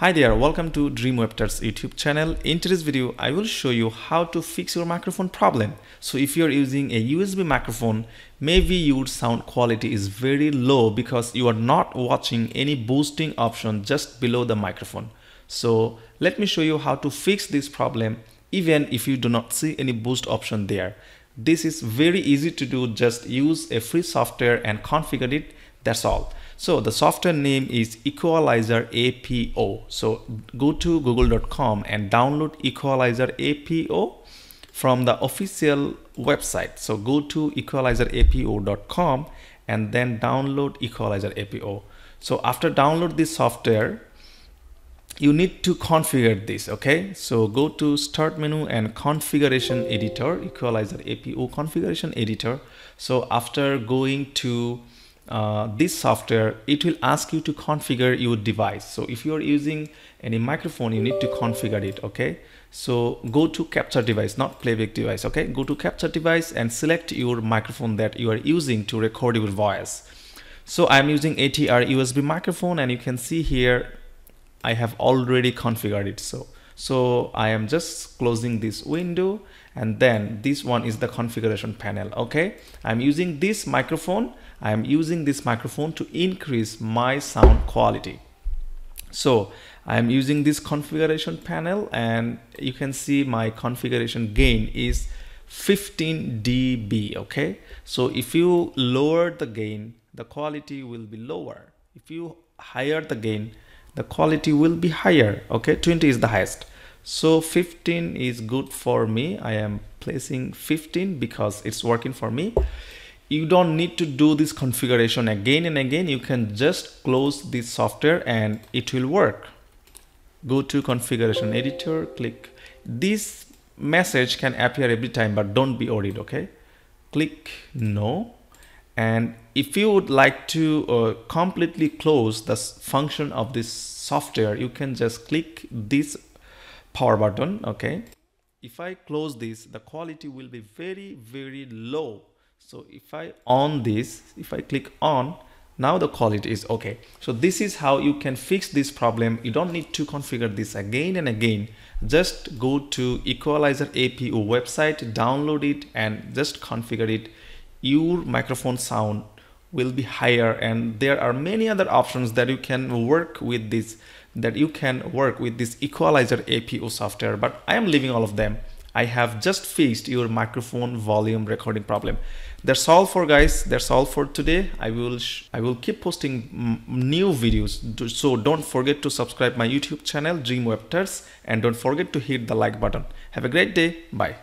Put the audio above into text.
Hi there, welcome to DreamWebTuts YouTube channel. In today's video, I will show you how to fix your microphone problem. So if you're using a USB microphone, maybe your sound quality is very low because you are not watching any boosting option just below the microphone. So let me show you how to fix this problem even if you do not see any boost option there. This is very easy to do, just use a free software and configure it, that's all. So the software name is Equalizer APO. So go to google.com and download Equalizer APO from the official website. So go to equalizerapo.com and then download Equalizer APO. So after download this software, you need to configure this okay so go to start menu and configuration editor equalizer apo configuration editor so after going to uh, this software it will ask you to configure your device. So if you are using any microphone you need to configure it okay? So go to capture device not playback device okay? Go to capture device and select your microphone that you are using to record your voice. So i'm using atr usb microphone and you can see here i have already configured it so so i am just closing this window and then this one is the configuration panel okay? I'm using this microphone. I am using this microphone to increase my sound quality. So I am using this configuration panel and you can see my configuration gain is 15 dB okay? So if you lower the gain the quality will be lower. If you higher the gain the quality will be higher okay? 20 is the highest. So 15 is good for me. I am placing 15 because it's working for me. You don't need to do this configuration again and again. You can just close this software and it will work. Go to configuration editor click. This message can appear every time but don't be worried okay? Click no and if you would like to uh, completely close the function of this software you can just click this power button okay? If I close this the quality will be very very low. So if I on this if I click on now the quality is okay. So this is how you can fix this problem. You don't need to configure this again and again. Just go to equalizer APO website download it and just configure it your microphone sound will be higher and there are many other options that you can work with this that you can work with this equalizer APO software but I am leaving all of them I have just fixed your microphone volume recording problem. That's all for guys. That's all for today. I will I will keep posting new videos. So don't forget to subscribe my YouTube channel Dream Web and don't forget to hit the like button. Have a great day. Bye.